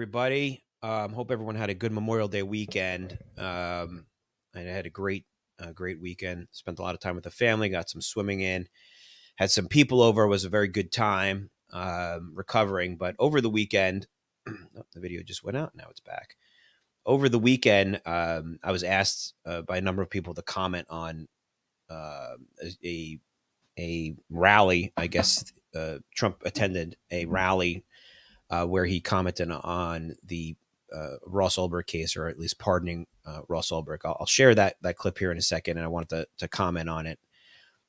everybody. Um, hope everyone had a good Memorial Day weekend. Um, I had a great, uh, great weekend. Spent a lot of time with the family. Got some swimming in. Had some people over. It was a very good time. Um, recovering, but over the weekend, oh, the video just went out. Now it's back. Over the weekend, um, I was asked uh, by a number of people to comment on uh, a a rally. I guess uh, Trump attended a rally uh, where he commented on the uh, Ross Ulbricht case, or at least pardoning uh, Ross Ulbricht. I'll, I'll, share that that clip here in a second, and I wanted to, to comment on it,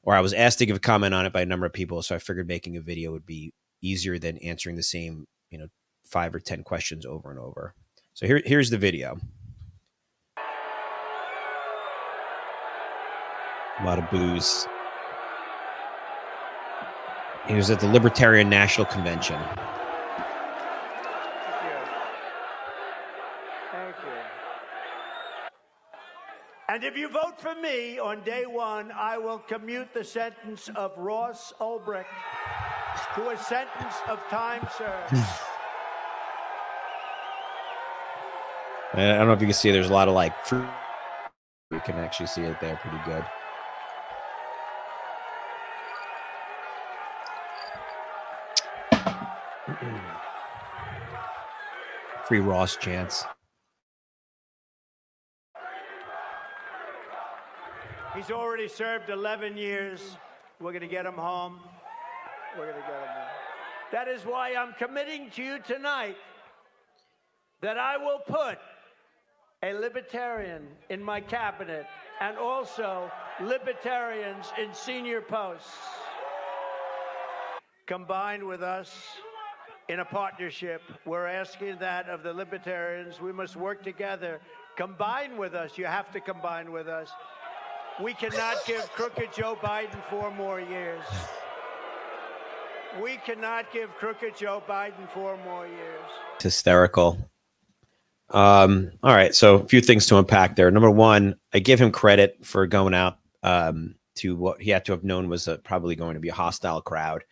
or I was asked to give a comment on it by a number of people, so I figured making a video would be easier than answering the same, you know, five or ten questions over and over. So here, here's the video. A lot of boos. He was at the Libertarian National Convention. And if you vote for me on day one, I will commute the sentence of Ross Ulbricht to a sentence of time served. Hmm. I don't know if you can see, there's a lot of like. We can actually see it there pretty good. Free Ross chance. He's already served 11 years. We're going to get him home. We're going to get him home. That is why I'm committing to you tonight that I will put a libertarian in my cabinet and also libertarians in senior posts combined with us in a partnership. We're asking that of the libertarians. We must work together. Combine with us. You have to combine with us. We cannot give crooked Joe Biden four more years. We cannot give crooked Joe Biden four more years. It's hysterical. Um, all right, so a few things to unpack there. Number one, I give him credit for going out um, to what he had to have known was a, probably going to be a hostile crowd,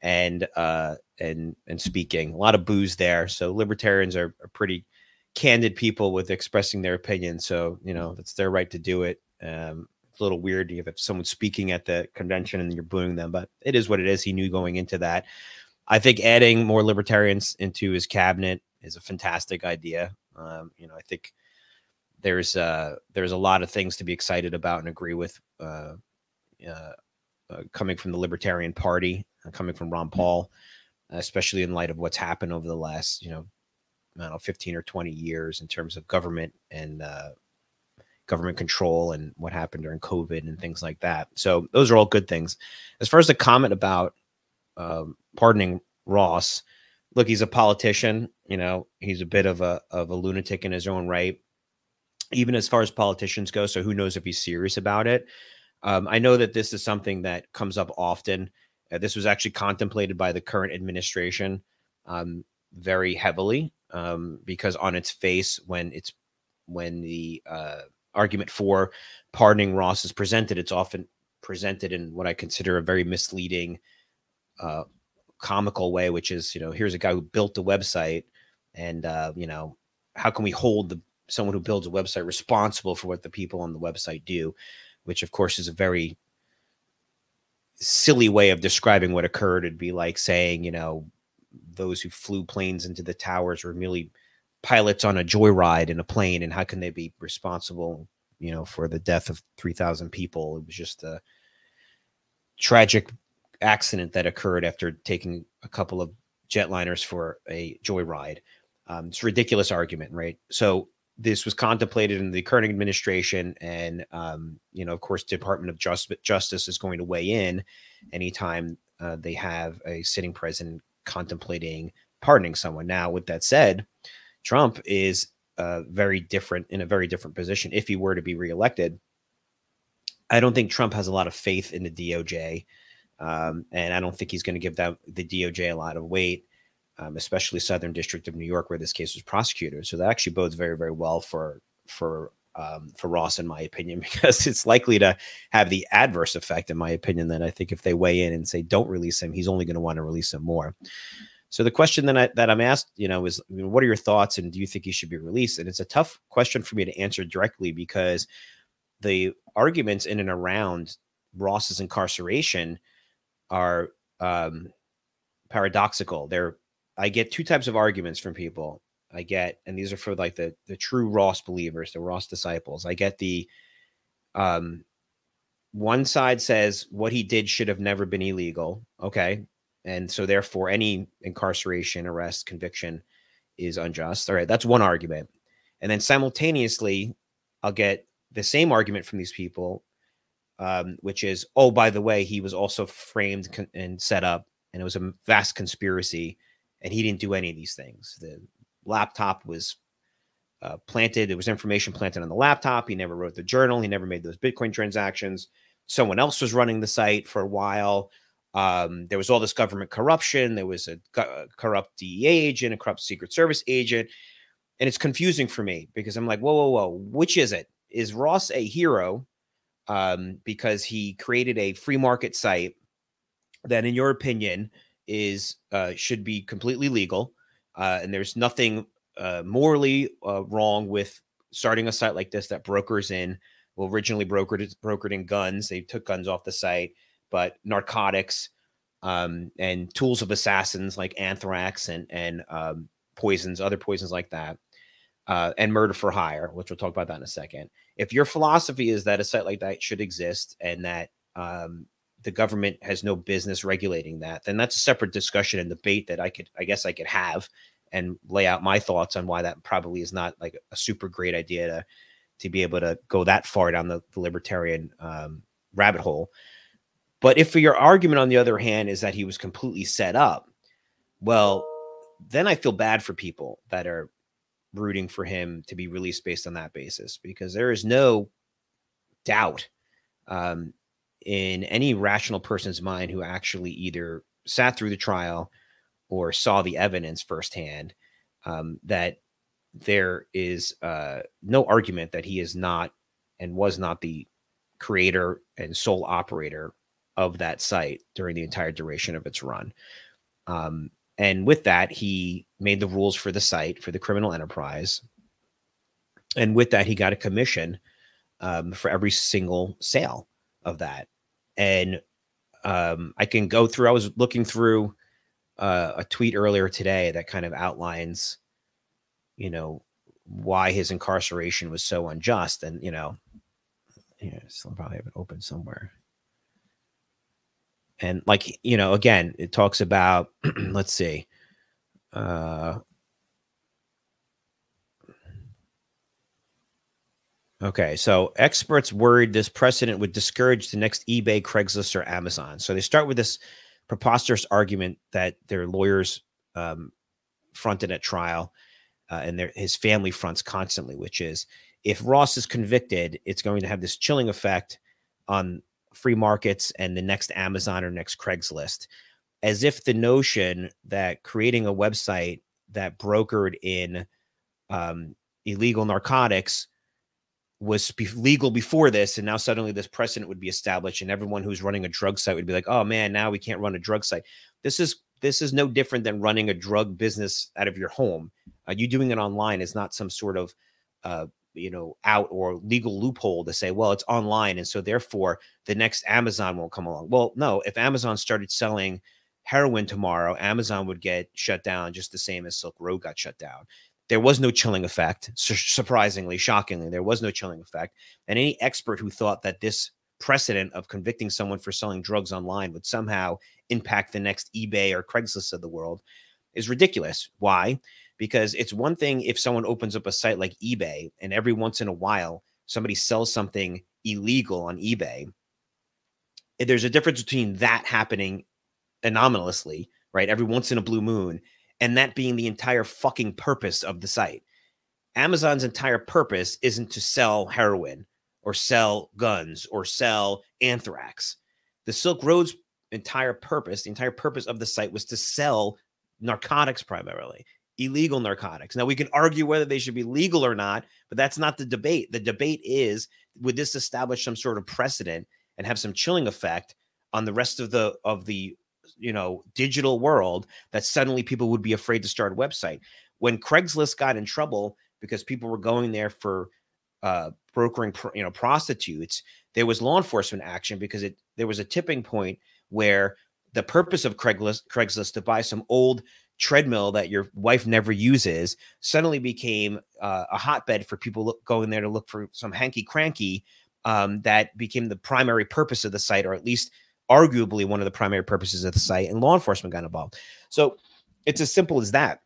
and uh, and and speaking. A lot of boos there. So libertarians are, are pretty candid people with expressing their opinion. So you know that's their right to do it. Um, it's a little weird if someone's speaking at the convention and you're booing them, but it is what it is. He knew going into that. I think adding more libertarians into his cabinet is a fantastic idea. Um, you know, I think there's uh, there's a lot of things to be excited about and agree with uh, uh, uh coming from the Libertarian Party, uh, coming from Ron Paul, especially in light of what's happened over the last you know I don't know 15 or 20 years in terms of government and uh, government control and what happened during COVID and things like that. So those are all good things. As far as the comment about um, pardoning Ross, look, he's a politician. You know, he's a bit of a of a lunatic in his own right, even as far as politicians go. So who knows if he's serious about it? Um, I know that this is something that comes up often. Uh, this was actually contemplated by the current administration um, very heavily um, because on its face, when it's when the uh, argument for pardoning Ross is presented, it's often presented in what I consider a very misleading, uh, comical way, which is, you know, here's a guy who built the website, and uh, you know, how can we hold the someone who builds a website responsible for what the people on the website do, which of course is a very silly way of describing what occurred. It'd be like saying, you know, those who flew planes into the towers were merely pilots on a joyride in a plane and how can they be responsible you know for the death of 3000 people? It was just a tragic accident that occurred after taking a couple of jetliners for a joyride. Um, it's a ridiculous argument right? So this was contemplated in the current administration and um, you know of course department of Just- justice is going to weigh in anytime uh, they have a sitting president contemplating pardoning someone. Now with that said Trump is uh, very different in a very different position if he were to be reelected. I don't think Trump has a lot of faith in the DOJ, um, and I don't think he's going to give that the DOJ a lot of weight, um, especially Southern District of New York, where this case was prosecuted. So that actually bodes very, very well for for um, for Ross, in my opinion, because it's likely to have the adverse effect, in my opinion, that I think if they weigh in and say don't release him, he's only going to want to release him more. So the question that I that I'm asked, you know, is what are your thoughts and do you think he should be released? And it's a tough question for me to answer directly because the arguments in and around Ross's incarceration are um, paradoxical. They're I get two types of arguments from people. I get, and these are for like the the true Ross believers, the Ross disciples. I get the um one side says what he did should have never been illegal. Okay. And so therefore any incarceration, arrest, conviction is unjust. All right, that's one argument. And then simultaneously, I'll get the same argument from these people, um, which is, oh, by the way, he was also framed and set up, and it was a vast conspiracy, and he didn't do any of these things. The laptop was uh, planted. There was information planted on the laptop. He never wrote the journal. He never made those Bitcoin transactions. Someone else was running the site for a while. Um, there was all this government corruption. There was a, a corrupt DEA agent, a corrupt Secret Service agent. And it's confusing for me because I'm like, whoa, whoa, whoa, which is it? Is Ross a hero um, because he created a free market site that, in your opinion, is uh, should be completely legal, uh, and there's nothing uh, morally uh, wrong with starting a site like this that brokers in. Well, originally brokered brokered in guns. They took guns off the site, but narcotics um, and tools of assassins like anthrax and and um, poisons, other poisons like that uh, and murder for hire, which we'll talk about that in a second. If your philosophy is that a site like that should exist and that um, the government has no business regulating that, then that's a separate discussion and debate that I could, I guess, I could have and lay out my thoughts on why that probably is not like a super great idea to to be able to go that far down the, the libertarian um, rabbit hole. But if your argument, on the other hand, is that he was completely set up, well, then I feel bad for people that are rooting for him to be released based on that basis because there is no doubt um, in any rational person's mind who actually either sat through the trial or saw the evidence firsthand um, that there is uh, no argument that he is not and was not the creator and sole operator of that site during the entire duration of its run. Um, and with that, he made the rules for the site for the criminal enterprise. And with that, he got a commission um, for every single sale of that. And um, I can go through, I was looking through uh, a tweet earlier today that kind of outlines, you know, why his incarceration was so unjust. And, you know, yeah, still probably have it open somewhere and like you know again it talks about let's see uh okay so experts worried this precedent would discourage the next ebay craigslist or amazon. So they start with this preposterous argument that their lawyers um, fronted at trial uh, and their, his family fronts constantly which is if ross is convicted it's going to have this chilling effect on free markets and the next Amazon or next Craigslist, as if the notion that creating a website that brokered in um, illegal narcotics was be- legal before this, and now suddenly this precedent would be established, and everyone who's running a drug site would be like, "Oh man, now we can't run a drug site." This is this is no different than running a drug business out of your home. Uh, you doing it online is not some sort of uh, you know out or legal loophole to say well it's online and so therefore the next amazon won't come along. Well no if amazon started selling heroin tomorrow amazon would get shut down just the same as silk road got shut down. There was no chilling effect surprisingly shockingly there was no chilling effect and any expert who thought that this precedent of convicting someone for selling drugs online would somehow impact the next ebay or craigslist of the world is ridiculous. Why because it's one thing if someone opens up a site like eBay and every once in a while somebody sells something illegal on eBay. Eh, there's a difference between that happening anomalously, right? Every once in a blue moon, and that being the entire fucking purpose of the site. Amazon's entire purpose isn't to sell heroin or sell guns or sell anthrax. The Silk Road's entire purpose, the entire purpose of the site was to sell narcotics primarily illegal narcotics. Now we can argue whether they should be legal or not, but that's not the debate. The debate is would this establish some sort of precedent and have some chilling effect on the rest of the of the you know digital world that suddenly people would be afraid to start a website when craigslist got in trouble because people were going there for uh, brokering you know prostitutes there was law enforcement action because it there was a tipping point where the purpose of craigslist craigslist to buy some old treadmill that your wife never uses suddenly became uh, a hotbed for people look, going there to look for some hanky cranky um, that became the primary purpose of the site or at least arguably one of the primary purposes of the site, and law enforcement got involved. So it's as simple as that.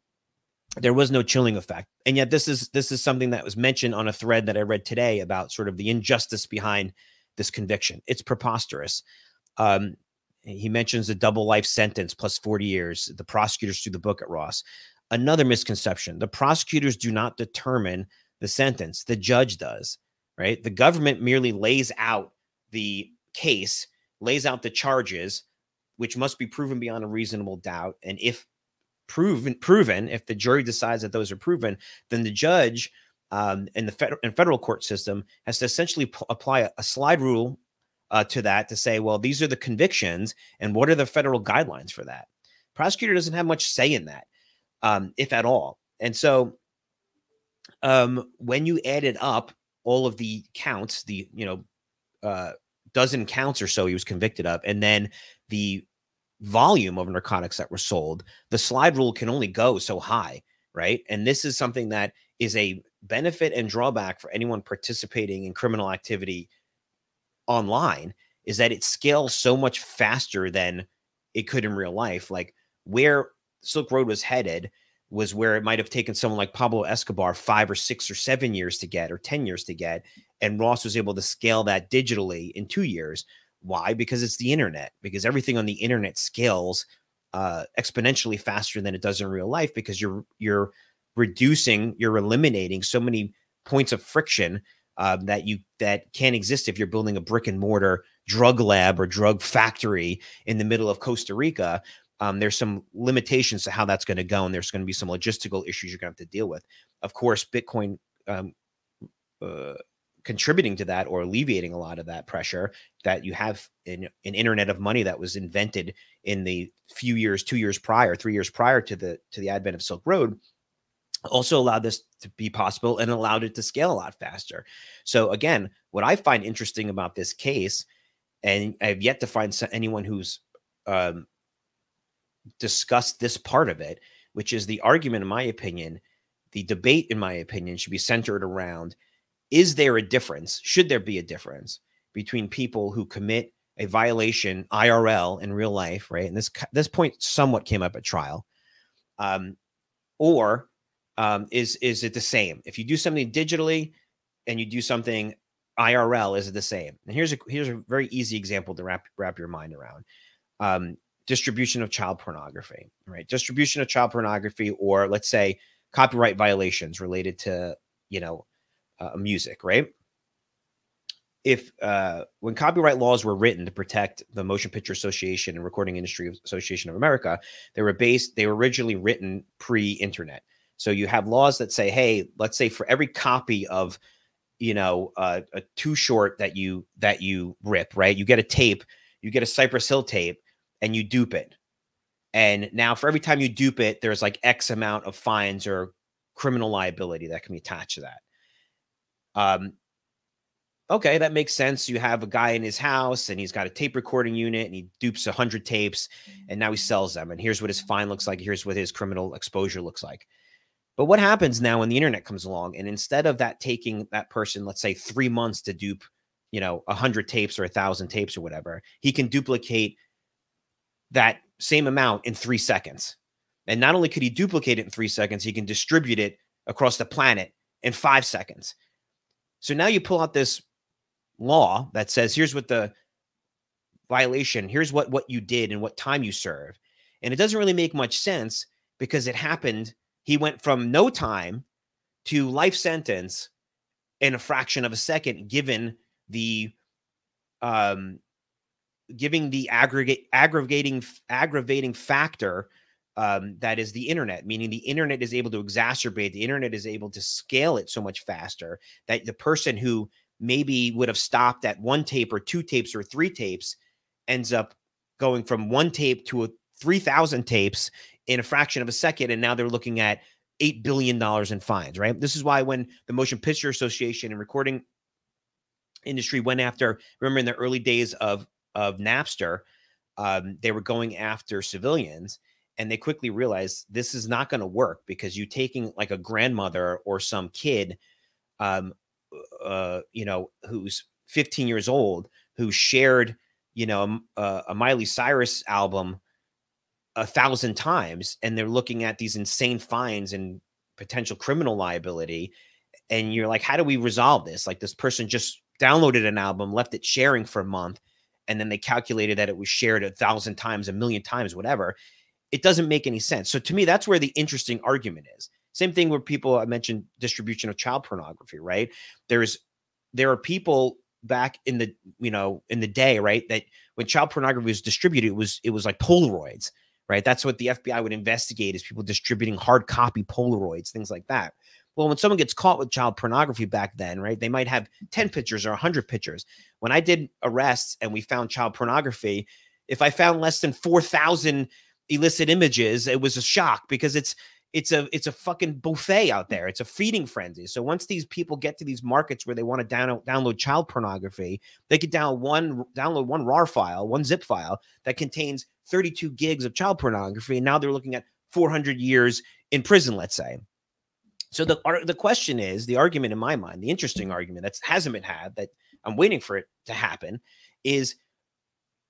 There was no chilling effect, and yet this is this is something that was mentioned on a thread that I read today about sort of the injustice behind this conviction. It's preposterous. Um, he mentions a double life sentence plus 40 years. The prosecutors threw the book at Ross. Another misconception: the prosecutors do not determine the sentence; the judge does. Right? The government merely lays out the case lays out the charges, which must be proven beyond a reasonable doubt. And if proven, proven, if the jury decides that those are proven, then the judge um, in the federal, in federal court system has to essentially apply a, a, slide rule uh, to that to say, well, these are the convictions, and what are the federal guidelines for that? Prosecutor doesn't have much say in that, um, if at all. And so, um, when you added up all of the counts, the you know uh, dozen counts or so he was convicted of, and then the volume of narcotics that were sold, the slide rule can only go so high, right? And this is something that is a benefit and drawback for anyone participating in criminal activity online is that it scales so much faster than it could in real life. Like where Silk Road was headed was where it might have taken someone like Pablo Escobar five or six or seven years to get, or 10 years to get. And Ross was able to scale that digitally in two years. Why? Because it's the internet, because everything on the internet scales uh, exponentially faster than it does in real life because you're you're reducing, you're eliminating so many points of friction um, that you that can't exist if you're building a brick and mortar drug lab or drug factory in the middle of Costa Rica um, there's some limitations to how that's going to go, and there's going to be some logistical issues you're going to have to deal with. Of course, Bitcoin um, uh, contributing to that or alleviating a lot of that pressure that you have in an internet of money that was invented in the few years, two years prior, three years prior to the to the advent of Silk Road also allowed this to be possible and allowed it to scale a lot faster. So again, what I find interesting about this case, and I've yet to find anyone who's um, discussed this part of it, which is the argument, in my opinion, the debate, in my opinion, should be centered around is there a difference? Should there be a difference between people who commit a violation IRL in real life, right? And this this point somewhat came up at trial, um, or um, is is it the same? If you do something digitally and you do something IRL, is it the same? And here's a here's a very easy example to wrap wrap your mind around. Um, distribution of child pornography, right? Distribution of child pornography, or let's say copyright violations related to, you know, uh, music, right? If uh, when copyright laws were written to protect the Motion Picture Association and Recording Industry Association of America, they were based, they were originally written pre-internet. So you have laws that say, hey, let's say for every copy of, you know, uh, a too short that you that you rip, right? You get a tape, you get a Cypress Hill tape and you dupe it. And now for every time you dupe it, there's like X amount of fines or criminal liability that can be attached to that. Um, okay, that makes sense. You have a guy in his house and he's got a tape recording unit and he dupes 100 tapes and now he sells them. And here's what his fine looks like. Here's what his criminal exposure looks like. But what happens now when the internet comes along and instead of that taking that person, let's say three months to dupe, you know, a 100 tapes or a thousand tapes or whatever, he can duplicate that same amount in three seconds. And not only could he duplicate it in three seconds, he can distribute it across the planet in five seconds. So now you pull out this law that says here's what the violation, here's what what you did and what time you serve. And it doesn't really make much sense because it happened. He went from no time to life sentence in a fraction of a second, given the um, giving the aggregate aggravating aggravating factor um, that is the internet, meaning the internet is able to exacerbate, the internet is able to scale it so much faster that the person who maybe would have stopped at one tape or two tapes or three tapes ends up going from one tape to a 3,000 tapes in a fraction of a second. And now they're looking at $8 billion in fines, right? This is why when the Motion Picture Association and recording industry went after, remember in the early days of, of Napster, um, they were going after civilians and they quickly realized this is not going to work because you taking like a grandmother or some kid um, uh, you know who's 15 years old who shared you know a, a miley cyrus album a thousand times and they're looking at these insane fines and potential criminal liability and you're like how do we resolve this? Like this person just downloaded an album left it sharing for a month and then they calculated that it was shared a thousand times a million times whatever. It doesn't make any sense. So to me that's where the interesting argument is. Same thing where people I mentioned distribution of child pornography right? There's there are people back in the you know in the day right that when child pornography was distributed it was it was like polaroids right? That's what the FBI would investigate is people distributing hard copy Polaroids, things like that. Well, when someone gets caught with child pornography back then, right, they might have 10 pictures or 100 pictures. When I did arrests and we found child pornography, if I found less than 4,000 illicit images, it was a shock because it's it's a it's a fucking buffet out there. It's a feeding frenzy. So once these people get to these markets where they want to down, download child pornography, they could download one download one RAR file, one zip file that contains 32 gigs of child pornography, and now they're looking at 400 years in prison, let's say. So the the question is, the argument in my mind, the interesting argument that hasn't been had, that I'm waiting for it to happen, is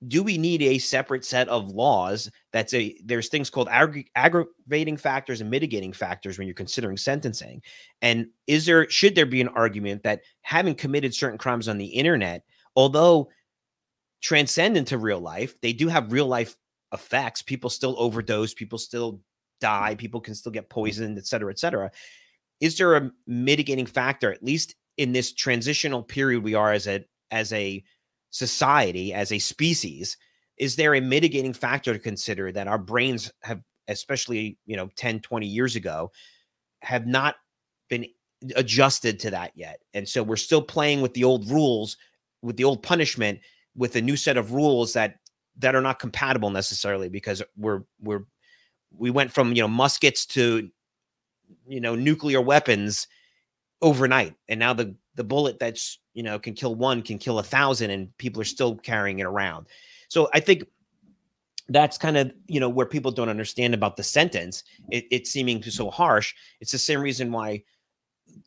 do we need a separate set of laws that's a there's things called aggra- aggravating factors and mitigating factors when you're considering sentencing? And is there should there be an argument that having committed certain crimes on the internet although transcendent to real life they do have real life effects people still overdose people still die mm-hmm. people can still get mm-hmm. poisoned et cetera et cetera. Is there a mitigating factor at least in this transitional period we are as a as a society as a species is there a mitigating factor to consider that our brains have especially you know 10 20 years ago have not been adjusted to that yet? And so we're still playing with the old rules with the old punishment with a new set of rules that that are not compatible necessarily because we're we're we went from you know muskets to you know nuclear weapons overnight and now the the bullet that's you know can kill one can kill a thousand and people are still carrying it around. So i think that's kind of you know where people don't understand about the sentence. It, it seeming so harsh it's the same reason why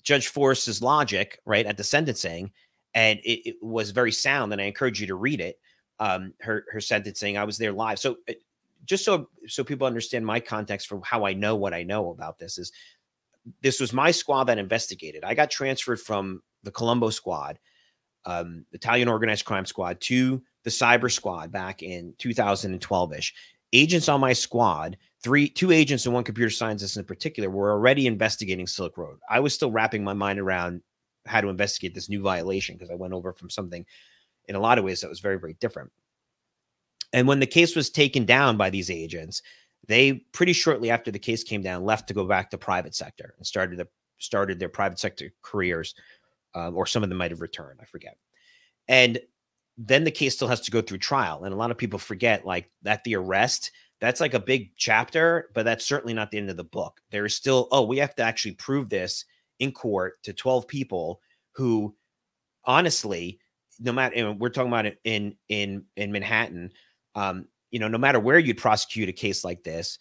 judge forrest's logic right at the sentencing and it, it, was very sound and i encourage you to read it um her her sentencing i was there live. So uh, just so so people understand my context for how i know what i know about this is this was my squad that investigated i got transferred from the Colombo squad, um, Italian organized crime squad, to the cyber squad back in 2012 ish. Agents on my squad, three, two agents and one computer scientist in particular, were already investigating Silk Road. I was still wrapping my mind around how to investigate this new violation because I went over from something in a lot of ways that was very, very different. And when the case was taken down by these agents, they pretty shortly after the case came down left to go back to private sector and started the, started their private sector careers um, or some of them might have returned. I forget. And then the case still has to go through trial. And a lot of people forget like that the arrest, that's like a big chapter, but that's certainly not the end of the book. There is still, oh, we have to actually prove this in court to 12 people who honestly, no matter we're talking about it in in in Manhattan, um, you know, no matter where you'd prosecute a case like this,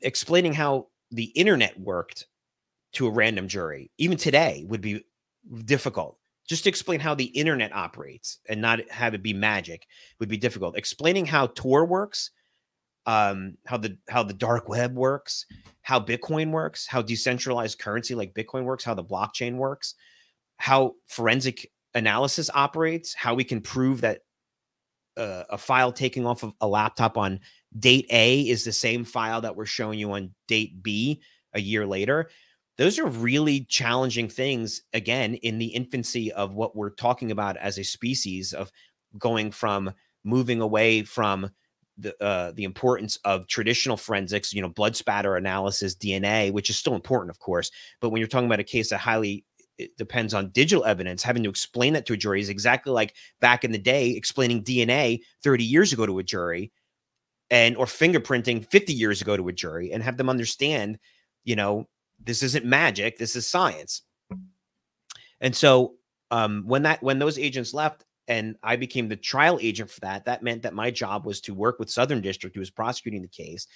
explaining how the internet worked to a random jury, even today, would be difficult. Just to explain how the internet operates and not have it be magic would be difficult. Explaining how Tor works, um, how the how the dark web works, how Bitcoin works, how decentralized currency like Bitcoin works, how the blockchain works, how forensic analysis operates, how we can prove that uh, a file taking off of a laptop on date A is the same file that we're showing you on date B a year later those are really challenging things again in the infancy of what we're talking about as a species of going from moving away from the uh, the importance of traditional forensics, you know, blood spatter analysis, DNA, which is still important, of course. But when you're talking about a case that highly it depends on digital evidence. Having to explain that to a jury is exactly like back in the day explaining DNA 30 years ago to a jury and or fingerprinting 50 years ago to a jury and have them understand, you know, this isn't magic, this is science. And so um, when that when those agents left and I became the trial agent for that, that meant that my job was to work with Southern District, who was prosecuting the case,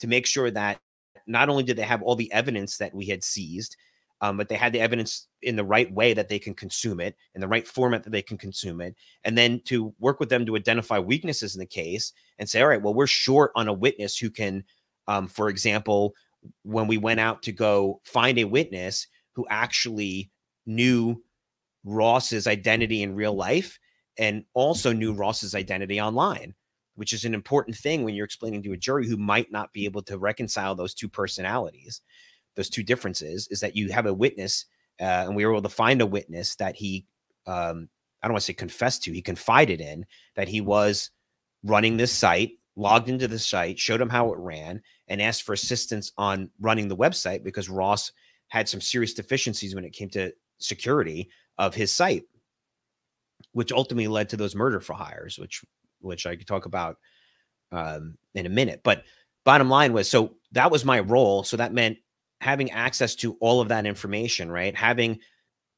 to make sure that not only did they have all the evidence that we had seized, um, but they had the evidence in the right way that they can consume it, in the right format that they can consume it, and then to work with them to identify weaknesses in the case and say, all right, well, we're short on a witness who can, um, for example, when we went out to go find a witness who actually knew Ross's identity in real life and also knew Ross's identity online which is an important thing when you're explaining to a jury who might not be able to reconcile those two personalities, those two differences, is that you have a witness, uh, and we were able to find a witness that he, um, I don't want to say confessed to, he confided in that he was running this site, logged into the site, showed him how it ran, and asked for assistance on running the website because Ross had some serious deficiencies when it came to security of his site, which ultimately led to those murder for hires, which which I could talk about um, in a minute. But bottom line was so that was my role. So that meant having access to all of that information, right? Having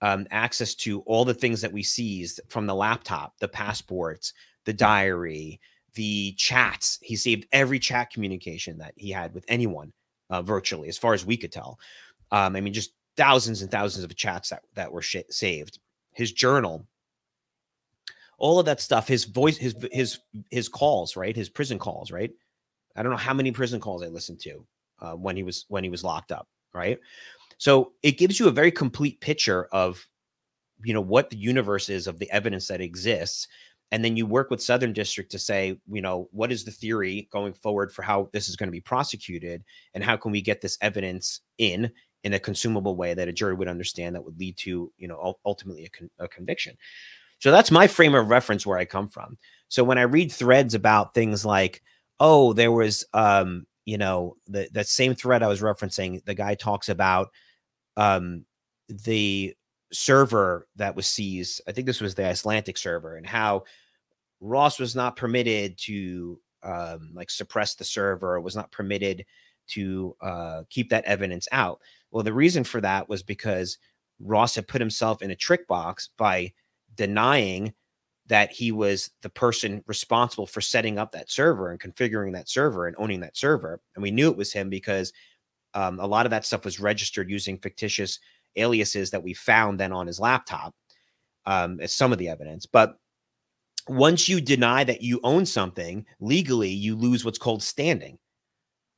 um, access to all the things that we seized from the laptop, the passports, the diary, the chats. He saved every chat communication that he had with anyone uh, virtually, as far as we could tell. Um, I mean, just thousands and thousands of chats that, that were saved. His journal, all of that stuff his voice his his his calls right his prison calls right i don't know how many prison calls i listened to uh, when he was when he was locked up right so it gives you a very complete picture of you know what the universe is of the evidence that exists and then you work with southern district to say you know what is the theory going forward for how this is going to be prosecuted and how can we get this evidence in in a consumable way that a jury would understand that would lead to you know ultimately a, con- a conviction so that's my frame of reference where I come from. So when I read threads about things like, oh, there was, um, you know, the, that same thread I was referencing, the guy talks about um, the server that was seized. I think this was the Icelandic server and how Ross was not permitted to um, like suppress the server, was not permitted to uh, keep that evidence out. Well, the reason for that was because Ross had put himself in a trick box by denying that he was the person responsible for setting up that server and configuring that server and owning that server. And we knew it was him because um, a lot of that stuff was registered using fictitious aliases that we found then on his laptop um, as some of the evidence. But once you deny that you own something legally, you lose what's called standing.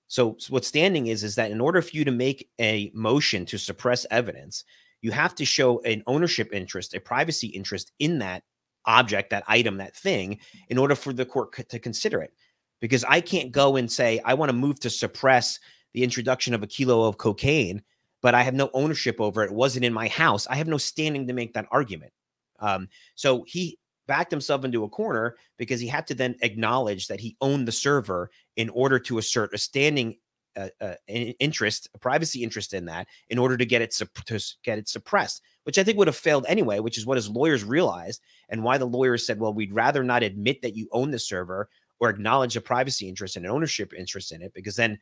So, so what standing is is that in order for you to make a motion to suppress evidence, you have to show an ownership interest, a privacy interest in that object, that item, that thing, in order for the court to consider it. Because I can't go and say, I want to move to suppress the introduction of a kilo of cocaine, but I have no ownership over it. It wasn't in my house. I have no standing to make that argument. Um, so he backed himself into a corner because he had to then acknowledge that he owned the server in order to assert a standing a, a, interest, a privacy interest in that, in order to get it to get it suppressed, which I think would have failed anyway. Which is what his lawyers realized, and why the lawyers said, "Well, we'd rather not admit that you own the server or acknowledge a privacy interest and an ownership interest in it, because then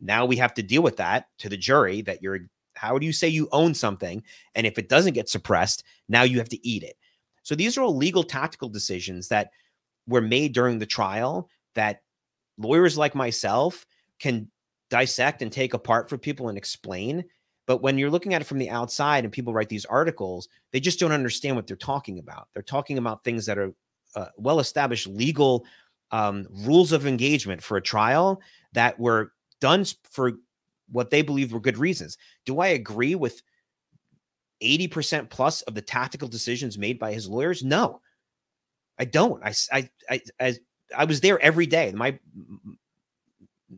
now we have to deal with that to the jury that you're. How do you say you own something, and if it doesn't get suppressed, now you have to eat it? So these are all legal tactical decisions that were made during the trial that lawyers like myself can dissect and take apart for people and explain. But when you're looking at it from the outside and people write these articles, they just don't understand what they're talking about. They're talking about things that are uh, well established legal um, rules of engagement for a trial that were done for what they believe were good reasons. Do I agree with 80% plus of the tactical decisions made by his lawyers? No, I don't. I, I, I, I, I was there every day. My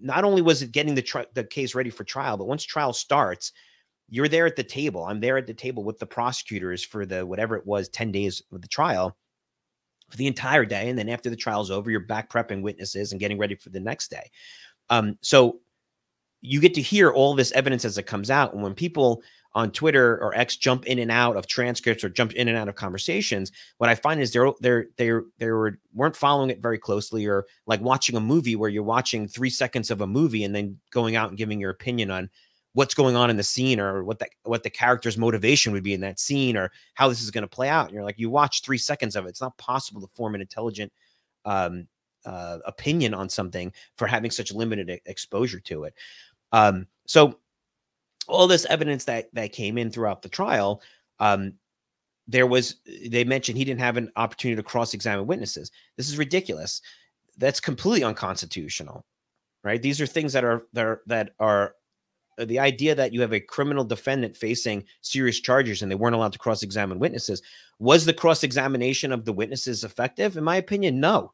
not only was it getting the the case ready for trial, but once trial starts, you're there at the table. I'm there at the table with the prosecutors for the whatever it was 10 days of the trial for the entire day. And then after the trial's over, you're back prepping witnesses and getting ready for the next day. Um, so you get to hear all this evidence as it comes out. And when people on Twitter or X jump in and out of transcripts or jump in and out of conversations, what I find is they're they're they're they were weren't following it very closely, or like watching a movie where you're watching three seconds of a movie and then going out and giving your opinion on what's going on in the scene or what that what the character's motivation would be in that scene or how this is going to play out. And you're like, you watch three seconds of it. It's not possible to form an intelligent um, uh, opinion on something for having such limited exposure to it. Um, so all this evidence that that came in throughout the trial um, there was they mentioned he didn't have an opportunity to cross-examine witnesses. This is ridiculous. That's completely unconstitutional right? These are things that are that are that are uh, the idea that you have a criminal defendant facing serious charges and they weren't allowed to cross-examine witnesses. Was the cross-examination of the witnesses effective? In my opinion no.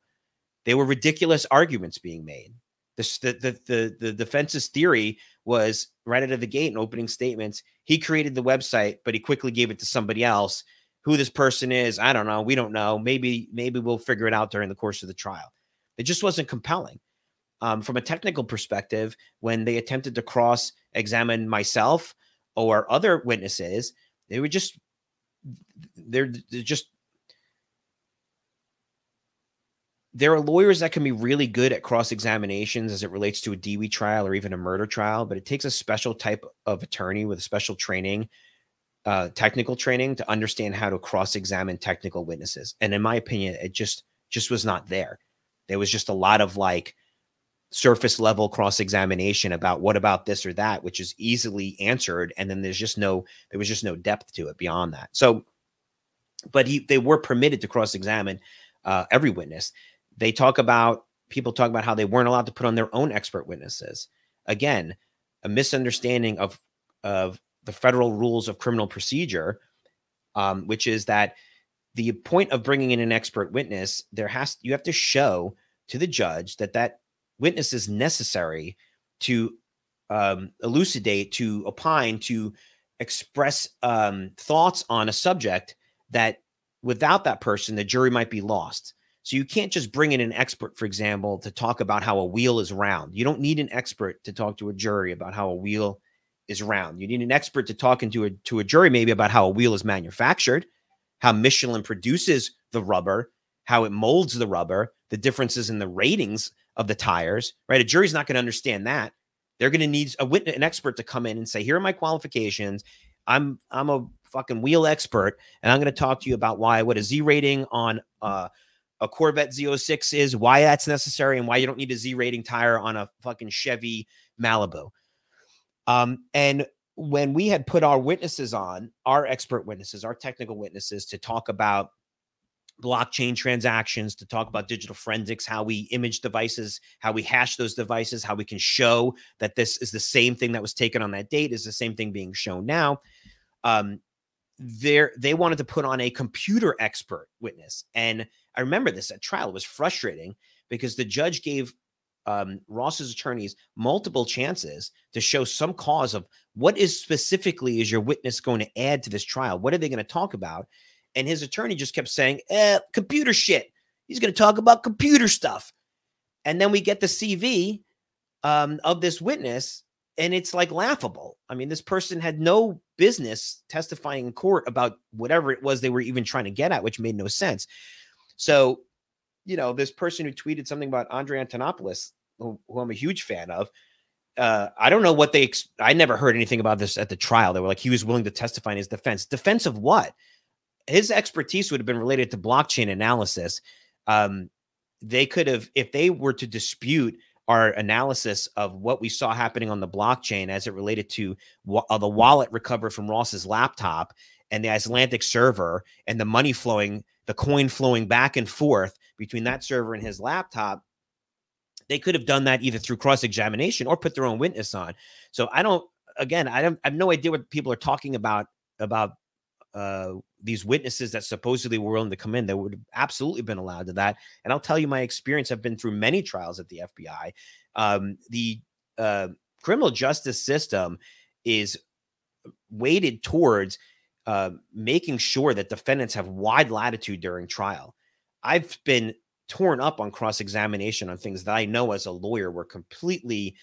They were ridiculous arguments being made the, the, the, the defense's theory was right out of the gate in opening statements. He created the website, but he quickly gave it to somebody else. Who this person is, I don't know. We don't know. Maybe maybe we'll figure it out during the course of the trial. It just wasn't compelling. Um, from a technical perspective, when they attempted to cross examine myself or other witnesses, they were just they're, they're just there are lawyers that can be really good at cross examinations as it relates to a DUI trial or even a murder trial, but it takes a special type of attorney with a special training, uh, technical training to understand how to cross examine technical witnesses. And in my opinion, it just just was not there. There was just a lot of like surface level cross examination about what about this or that, which is easily answered, and then there's just no there was just no depth to it beyond that. So, but he they were permitted to cross examine uh, every witness they talk about people talk about how they weren't allowed to put on their own expert witnesses. Again, a misunderstanding of of the federal rules of criminal procedure, um, which is that the point of bringing in an expert witness, there has you have to show to the judge that that witness is necessary to um, elucidate, to opine, to express um, thoughts on a subject that without that person, the jury might be lost. So you can't just bring in an expert, for example, to talk about how a wheel is round. You don't need an expert to talk to a jury about how a wheel is round. You need an expert to talk into a to a jury maybe about how a wheel is manufactured, how Michelin produces the rubber, how it molds the rubber, the differences in the ratings of the tires, right? A jury's not going to understand that. They're going to need a witness, an expert to come in and say, "Here are my qualifications. I'm I'm a fucking wheel expert, and I'm going to talk to you about why what a Z rating on uh a Corvette Z06 is, why that's necessary, and why you don't need a Z rating tire on a fucking Chevy Malibu. Um, and when we had put our witnesses on, our expert witnesses, our technical witnesses, to talk about blockchain transactions, to talk about digital forensics, how we image devices, how we hash those devices, how we can show that this is the same thing that was taken on that date, is the same thing being shown now. Um, there, they wanted to put on a computer expert witness, and I remember this at trial. It was frustrating because the judge gave um, Ross's attorneys multiple chances to show some cause of what is specifically is your witness going to add to this trial? What are they going to talk about? And his attorney just kept saying, eh, computer shit. He's going to talk about computer stuff. And then we get the CV um, of this witness, and it's like laughable. I mean, this person had no business testifying in court about whatever it was they were even trying to get at, which made no sense. So, you know, this person who tweeted something about Andre Antonopoulos, who, who I'm a huge fan of, uh, I don't know what they. Ex- I never heard anything about this at the trial. They were like he was willing to testify in his defense. Defense of what? His expertise would have been related to blockchain analysis. Um, they could have, if they were to dispute our analysis of what we saw happening on the blockchain as it related to wa- uh, the wallet recovered from Ross's laptop and the Icelandic server and the money flowing the coin flowing back and forth between that server and his laptop, they could have done that either through cross examination or put their own witness on. So I don't. Again, I, don't, I have no idea what people are talking about about uh, these witnesses that supposedly were willing to come in. They would have absolutely been allowed to that. And I'll tell you my experience. I've been through many trials at the FBI. Um, the uh, criminal justice system is weighted towards uh, making sure that defendants have wide latitude during trial. I've been torn up on cross examination on things that I know as a lawyer were completely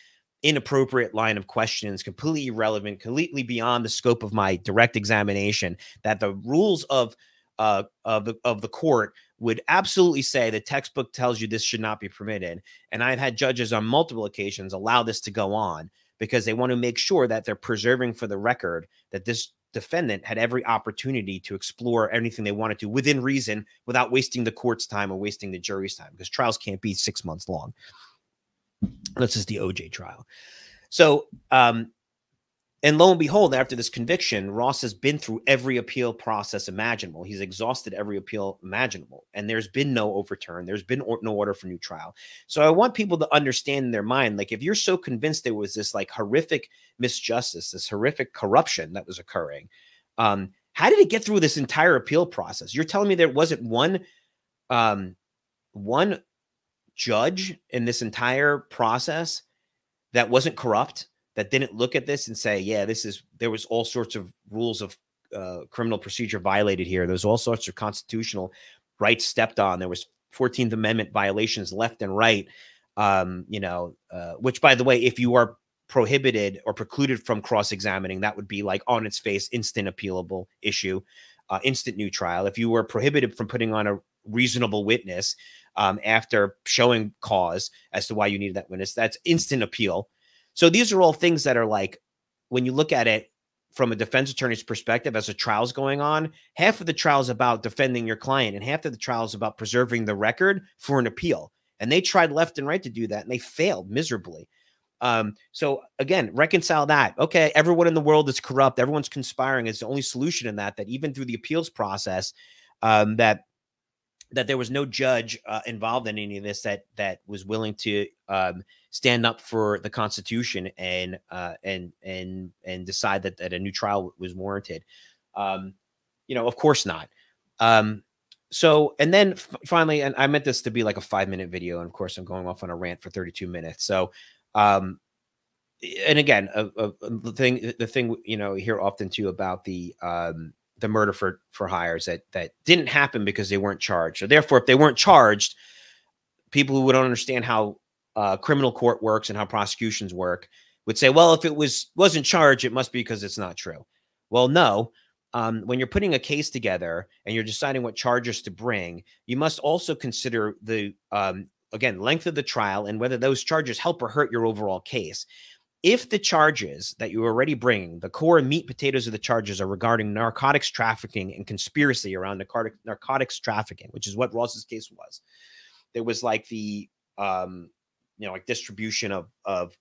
inappropriate line of questions, completely irrelevant, completely beyond the scope of my direct examination. That the rules of uh, of the of the court would absolutely say the textbook tells you this should not be permitted. And I've had judges on multiple occasions allow this to go on because they want to make sure that they're preserving for the record that this defendant had every opportunity to explore anything they wanted to within reason without wasting the court's time or wasting the jury's time because trials can't be six months long. This is the OJ trial. So, um, and lo and behold, after this conviction, Ross has been through every appeal process imaginable. He's exhausted every appeal imaginable, and there's been no overturn. There's been or, no order for new trial. So I want people to understand in their mind, like if you're so convinced there was this like horrific misjustice, this horrific corruption that was occurring, um, how did it get through this entire appeal process? You're telling me there wasn't one, um, one judge in this entire process that wasn't corrupt? That didn't look at this and say, yeah, this is there was all sorts of rules of uh, criminal procedure violated here. There's all sorts of constitutional rights stepped on. There was 14th Amendment violations left and right. Um, you know, uh, which by the way, if you are prohibited or precluded from cross-examining, that would be like on its face, instant appealable issue, uh, instant new trial. If you were prohibited from putting on a reasonable witness um, after showing cause as to why you needed that witness, that's instant appeal. So these are all things that are like, when you look at it from a defense attorney's perspective, as a trial's going on, half of the trial is about defending your client, and half of the trial is about preserving the record for an appeal. And they tried left and right to do that, and they failed miserably. Um, so again, reconcile that. Okay, everyone in the world is corrupt. Everyone's conspiring. It's the only solution in that. That even through the appeals process, um, that that there was no judge uh, involved in any of this that that was willing to um, stand up for the Constitution and uh, and and and decide that that a new trial was warranted. Um, you know, of course not. Um, so and then finally, and I meant this to be like a five minute video, and of course I'm going off on a rant for 32 minutes. So, um, and again, a, a, the thing the thing you know hear often too about the um the murder for for hires that that didn't happen because they weren't charged. So therefore, if they weren't charged, people who would understand how uh, criminal court works and how prosecutions work would say, well, if it was wasn't charged, it must be because it's not true. Well, no. Um, when you're putting a case together and you're deciding what charges to bring, you must also consider the um, again length of the trial and whether those charges help or hurt your overall case if the charges that you're already bringing, the core meat potatoes of the charges are regarding narcotics trafficking and conspiracy around narcotic, narcotics trafficking, which is what Ross's case was. There was like the, um, you know, like distribution of of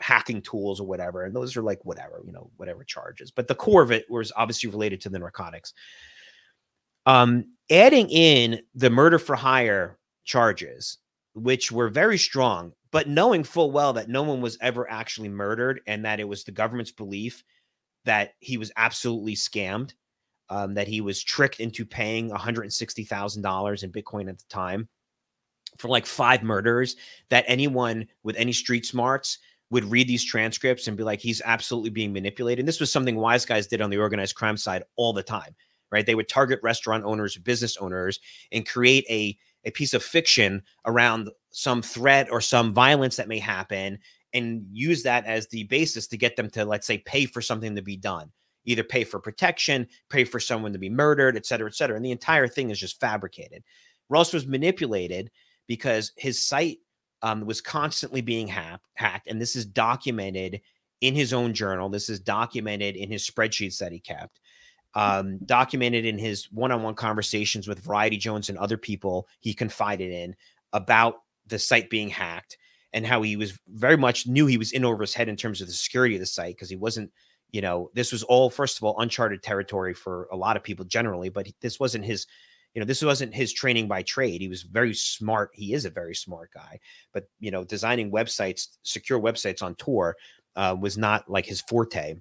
hacking tools or whatever, and those are like whatever, you know, whatever charges. But the core of it was obviously related to the narcotics. Um, adding in the murder for hire charges, which were very strong, but knowing full well that no one was ever actually murdered and that it was the government's belief that he was absolutely scammed, um, that he was tricked into paying $160,000 in Bitcoin at the time for like five murders, that anyone with any street smarts would read these transcripts and be like, he's absolutely being manipulated. And this was something wise guys did on the organized crime side all the time, right? They would target restaurant owners, business owners, and create a a piece of fiction around some threat or some violence that may happen and use that as the basis to get them to let's say pay for something to be done either pay for protection pay for someone to be murdered et cetera et cetera and the entire thing is just fabricated ross was manipulated because his site um, was constantly being ha- hacked and this is documented in his own journal. This is documented in his spreadsheets that he kept um, documented in his one-on-one conversations with Variety Jones and other people he confided in about the site being hacked and how he was very much knew he was in over his head in terms of the security of the site because he wasn't you know this was all first of all uncharted territory for a lot of people generally but this wasn't his you know this wasn't his training by trade he was very smart he is a very smart guy but you know designing websites secure websites on Tor uh, was not like his forte.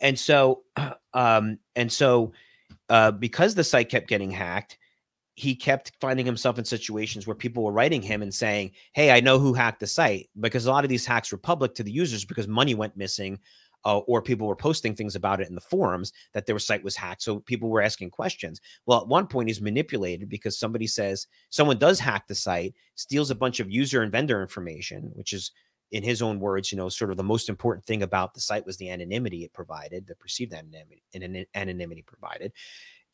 And so, um, and so, uh, because the site kept getting hacked, he kept finding himself in situations where people were writing him and saying, "Hey, I know who hacked the site," because a lot of these hacks were public to the users because money went missing, uh, or people were posting things about it in the forums that their site was hacked. So people were asking questions. Well, at one point, he's manipulated because somebody says someone does hack the site, steals a bunch of user and vendor information, which is in his own words, you know, sort of the most important thing about the site was the anonymity it provided, the perceived anonymity, an anonymity provided.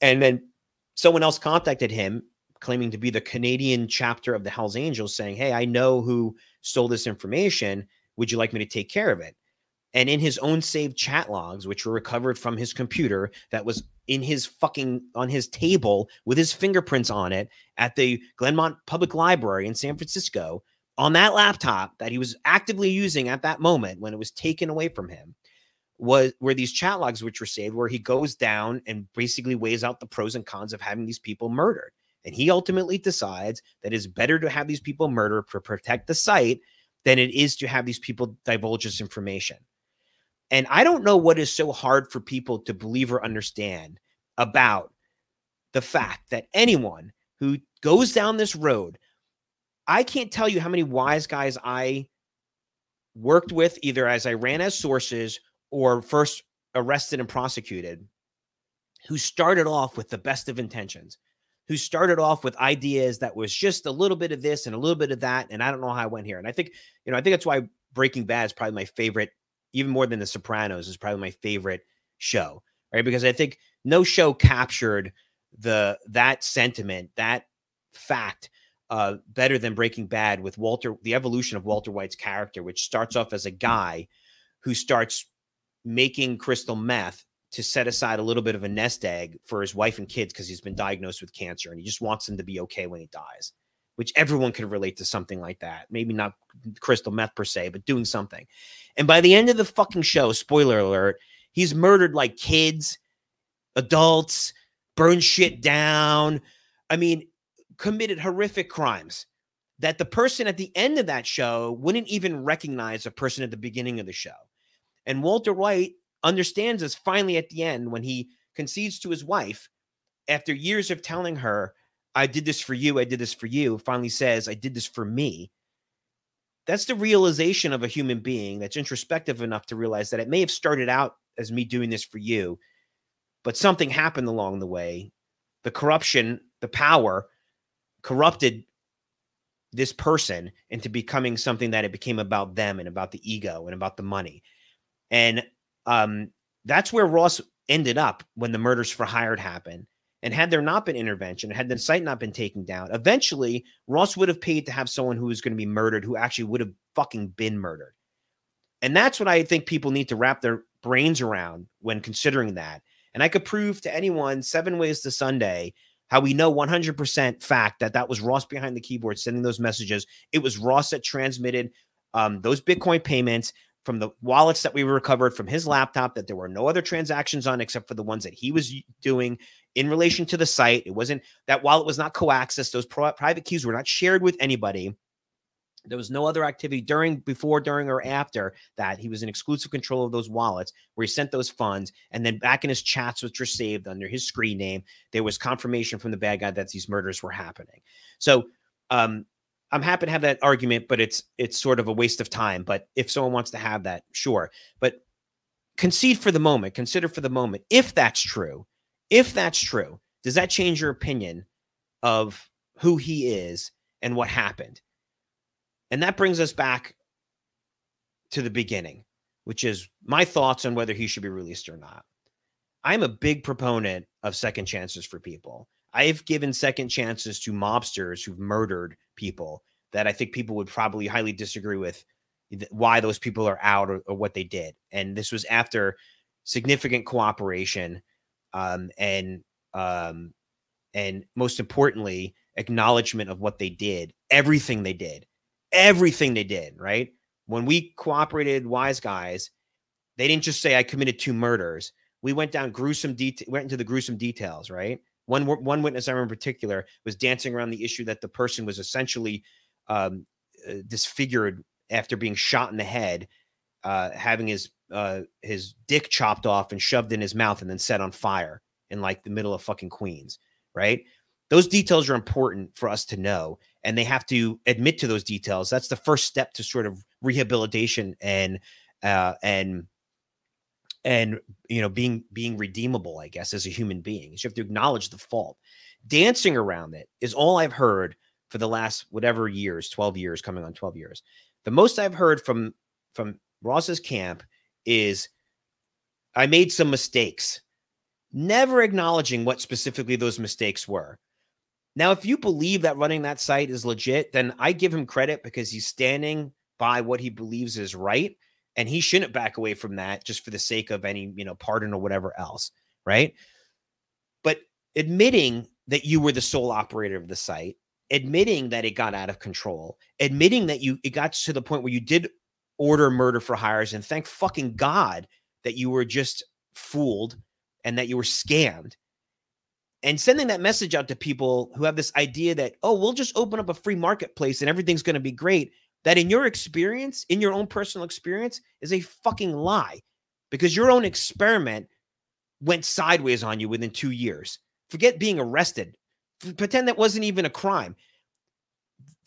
And then someone else contacted him claiming to be the Canadian chapter of the Hells Angels saying, Hey, I know who stole this information. Would you like me to take care of it? And in his own saved chat logs, which were recovered from his computer, that was in his fucking on his table with his fingerprints on it at the Glenmont Public Library in San Francisco, on that laptop that he was actively using at that moment when it was taken away from him, was where these chat logs which were saved, where he goes down and basically weighs out the pros and cons of having these people murdered. And he ultimately decides that it's better to have these people murdered to protect the site than it is to have these people divulge this information. And I don't know what is so hard for people to believe or understand about the fact that anyone who goes down this road, I can't tell you how many wise guys I worked with, either as I ran as sources or first arrested and prosecuted, who started off with the best of intentions, who started off with ideas that was just a little bit of this and a little bit of that. And I don't know how I went here. And I think, you know, I think that's why Breaking Bad is probably my favorite even more than The Sopranos, is probably my favorite show, right? Because I think no show captured the that sentiment, that fact, uh, better than Breaking Bad with Walter, the evolution of Walter White's character, which starts off as a guy who starts making crystal meth to set aside a little bit of a nest egg for his wife and kids because he's been diagnosed with cancer and he just wants them to be okay when he dies which everyone could relate to something like that. Maybe not crystal meth per se, but doing something. And by the end of the fucking show, spoiler alert, he's murdered like kids, adults, burned shit down. I mean, committed horrific crimes that the person at the end of that show wouldn't even recognize a person at the beginning of the show. And Walter White understands this finally at the end when he concedes to his wife after years of telling her I did this for you, I did this for you, finally says, I did this for me. That's the realization of a human being that's introspective enough to realize that it may have started out as me doing this for you, but something happened along the way. The corruption, the power corrupted this person into becoming something that it became about them and about the ego and about the money. And um, that's where Ross ended up when the murders for hired happened and had there not been intervention, had the site not been taken down, eventually Ross would have paid to have someone who was going to be murdered who actually would have fucking been murdered. And that's what I think people need to wrap their brains around when considering that. And I could prove to anyone seven ways to Sunday how we know 100% fact that that was Ross behind the keyboard sending those messages. It was Ross that transmitted um, those Bitcoin payments from the wallets that we recovered from his laptop that there were no other transactions on except for the ones that he was doing in relation to the site. It wasn't that wallet was not co-accessed. Those private keys were not shared with anybody. There was no other activity during, before, during, or after that. He was in exclusive control of those wallets where he sent those funds. And then back in his chats, which were saved under his screen name, there was confirmation from the bad guy that these murders were happening. So um, I'm happy to have that argument, but it's it's sort of a waste of time. But if someone wants to have that, sure. But concede for the moment, consider for the moment, if that's true, if that's true, does that change your opinion of who he is and what happened? And that brings us back to the beginning, which is my thoughts on whether he should be released or not. I'm a big proponent of second chances for people. I've given second chances to mobsters who've murdered people that I think people would probably highly disagree with why those people are out or, or what they did. And this was after significant cooperation um, and um, and most importantly, acknowledgement of what they did, everything they did, everything they did. Right when we cooperated, wise guys, they didn't just say I committed two murders. We went down gruesome detail, went into the gruesome details. Right one one witness I remember in particular was dancing around the issue that the person was essentially um, uh, disfigured after being shot in the head, uh, having his uh, his dick chopped off and shoved in his mouth and then set on fire in like the middle of fucking Queens, right? Those details are important for us to know, and they have to admit to those details. That's the first step to sort of rehabilitation and uh, and and you know being being redeemable i guess as a human being you have to acknowledge the fault dancing around it is all i've heard for the last whatever years 12 years coming on 12 years The most I've heard from from Ross's camp is I made some mistakes, never acknowledging what specifically those mistakes were. Now, if you believe that running that site is legit, then I give him credit because he's standing by what he believes is right. And he shouldn't back away from that just for the sake of any, you know, pardon or whatever else. Right. But admitting that you were the sole operator of the site, admitting that it got out of control, admitting that you it got to the point where you did order murder for hires, and thank fucking God that you were just fooled and that you were scammed and sending that message out to people who have this idea that oh we'll just open up a free marketplace and everything's going to be great that in your experience in your own personal experience is a fucking lie because your own experiment went sideways on you within 2 years. Forget being arrested. Pretend that wasn't even a crime.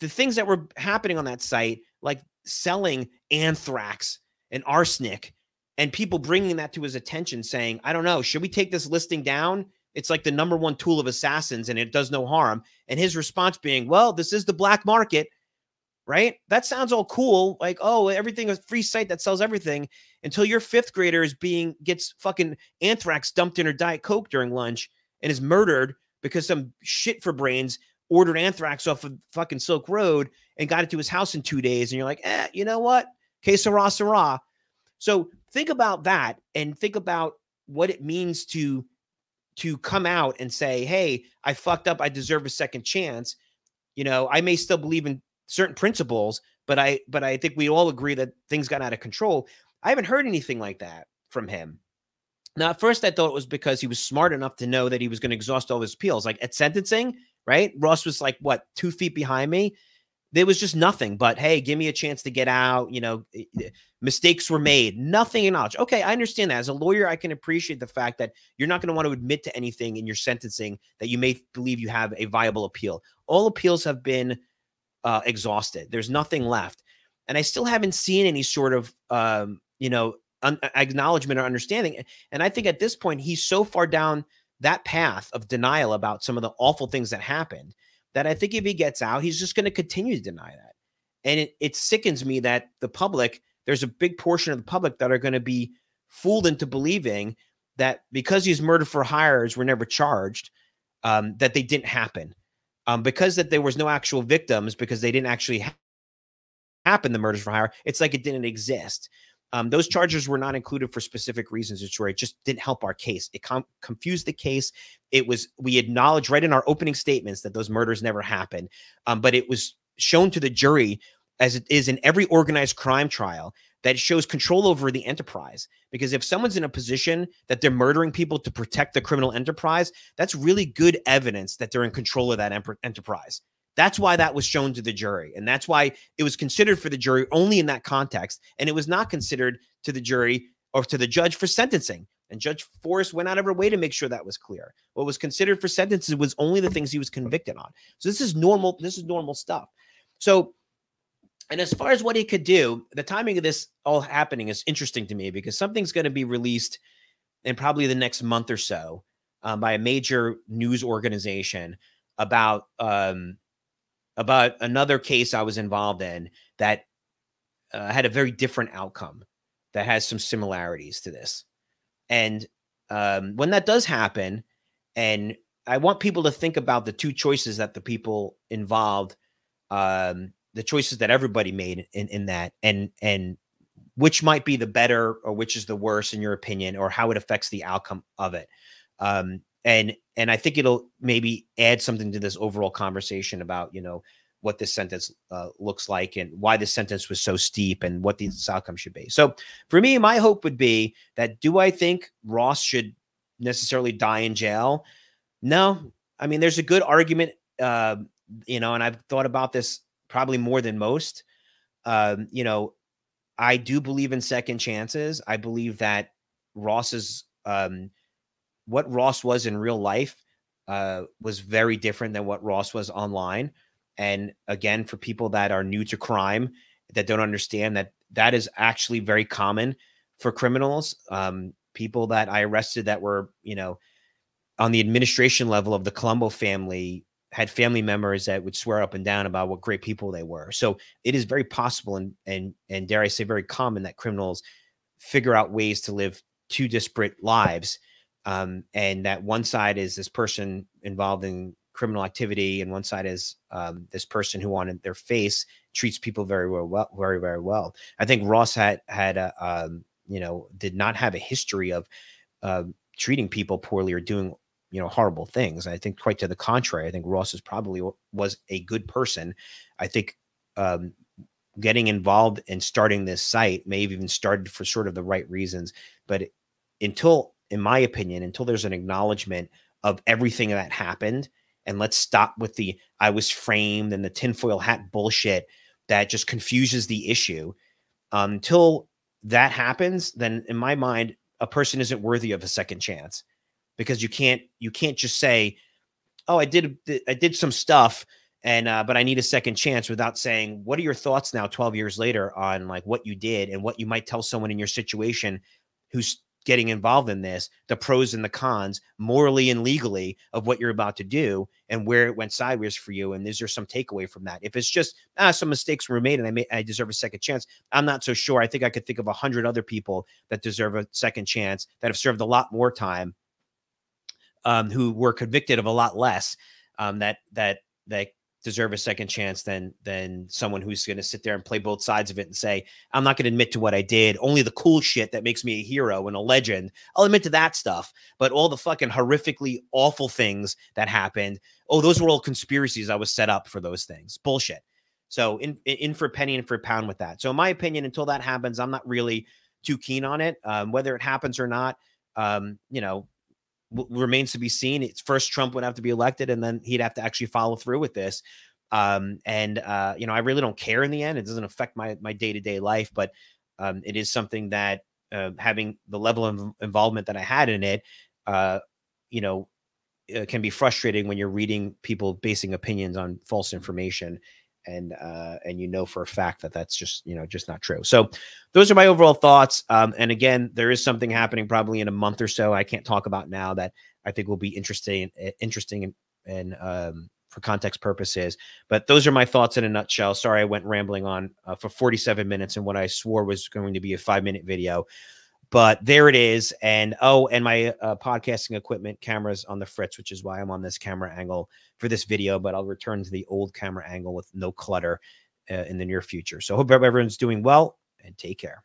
The things that were happening on that site like selling anthrax and arsenic and people bringing that to his attention saying i don't know should we take this listing down? It's like the number one tool of assassins and it does no harm. And his response being, well, this is the black market, right? That sounds all cool. Like, oh, everything is free site that sells everything until your fifth grader is being, gets fucking anthrax dumped in her Diet Coke during lunch and is murdered because some shit for brains ordered anthrax off of fucking Silk Road and got it to his house in two days. And you're like, eh, you know what? Que sera, sera. So think about that and think about what it means to to come out and say, "Hey, I fucked up. I deserve a second chance." You know, I may still believe in certain principles, but I but I think we all agree that things got out of control. I haven't heard anything like that from him. Now, at first, I thought it was because he was smart enough to know that he was going to exhaust all his appeals. Like at sentencing, right? Ross was like, what, two feet behind me? there was just nothing but hey give me a chance to get out you know eh, eh, mistakes were made nothing acknowledged okay i understand that as a lawyer i can appreciate the fact that you're not going to want to admit to anything in your sentencing that you may believe you have a viable appeal all appeals have been uh, exhausted there's nothing left and i still haven't seen any sort of um, you know acknowledgement or understanding and i think at this point he's so far down that path of denial about some of the awful things that happened that I think if he gets out, he's just going to continue to deny that. And it, it sickens me that the public, there's a big portion of the public that are going to be fooled into believing that because these murder for hires were never charged, um, that they didn't happen. Um, because that there was no actual victims, because they didn't actually ha- happen, the murders for hire, it's like it didn't exist. Um, those charges were not included for specific reasons, It's It just didn't help our case. It confused the case. It was we acknowledged right in our opening statements that those murders never happened, um, but it was shown to the jury as it is in every organized crime trial that shows control over the enterprise. Because if someone's in a position that they're murdering people to protect the criminal enterprise, that's really good evidence that they're in control of that enterprise. That's why that was shown to the jury. And that's why it was considered for the jury only in that context. And it was not considered to the jury or to the judge for sentencing. And Judge Forrest went out of her way to make sure that was clear. What was considered for sentences was only the things he was convicted on. So this is normal. This is normal stuff. So, and as far as what he could do, the timing of this all happening is interesting to me because something's going to be released in probably the next month or so um, by a major news organization about um, about another case I was involved in that uh, had a very different outcome that has some similarities to this. And um, when that does happen, and I want people to think about the two choices that the people involved, um, the choices that everybody made in, in that, and and which might be the better or which is the worse in your opinion, or how it affects the outcome of it. Um, and and I think it'll maybe add something to this overall conversation about you know what this sentence uh, looks like and why this sentence was so steep and what the outcome should be. So for me, my hope would be that do I think Ross should necessarily die in jail? No, I mean there's a good argument, uh, you know, and I've thought about this probably more than most. Um, you know, I do believe in second chances. I believe that Ross's um, what Ross was in real life uh, was very different than what Ross was online. And again, for people that are new to crime, that don't understand that that is actually very common for criminals. Um, people that I arrested that were, you know, on the administration level of the Colombo family had family members that would swear up and down about what great people they were. So it is very possible and and and dare I say very common that criminals figure out ways to live two disparate lives. Um, and that one side is this person involved in criminal activity, and one side is um, this person who on their face treats people very well, very very well. I think Ross had had a, um, you know did not have a history of uh, treating people poorly or doing you know horrible things. I think quite to the contrary. I think Ross is probably was a good person. I think um, getting involved and starting this site may have even started for sort of the right reasons, but until, in my opinion, until there's an acknowledgement of everything that happened, and let's stop with the I was framed and the tinfoil hat bullshit that just confuses the issue. Um, until that happens, then in my mind, a person isn't worthy of a second chance because you can't you can't just say, "Oh, I did I did some stuff." and uh, but I need a second chance without saying what are your thoughts now 12 years later on like what you did and what you might tell someone in your situation who's getting involved in this the pros and the cons morally and legally of what you're about to do and where it went sideways for you and is there some takeaway from that if it's just ah some mistakes were made and i may i deserve a second chance i'm not so sure i think i could think of a hundred other people that deserve a second chance that have served a lot more time um, who were convicted of a lot less um, that that that deserve a second chance than than someone who's going to sit there and play both sides of it and say i'm not going to admit to what i did. Only the cool shit that makes me a hero and a legend i'll admit to that stuff. But all the fucking horrifically awful things that happened oh those were all conspiracies i was set up for those things. Bullshit. So in in for a penny and for a pound with that. So in my opinion until that happens i'm not really too keen on it. Um, whether it happens or not um, you know remains to be seen. It's first Trump would have to be elected, and then he'd have to actually follow through with this. Um, and uh, you know, I really don't care in the end. It doesn't affect my my day to day life, but um, it is something that uh, having the level of involvement that I had in it, uh, you know, uh, can be frustrating when you're reading people basing opinions on false information and uh, and you know for a fact that that's just you know just not true. So those are my overall thoughts. Um, and again, there is something happening probably in a month or so. I can't talk about now that I think will be interesting, eh, interesting, and, and um, for context purposes. But those are my thoughts in a nutshell. Sorry, I went rambling on uh, for 47 minutes and what I swore was going to be a five minute video but there it is. And oh, and my uh, podcasting equipment cameras on the fritz, which is why I'm on this camera angle for this video. But I'll return to the old camera angle with no clutter uh, in the near future. So hope everyone's doing well and take care.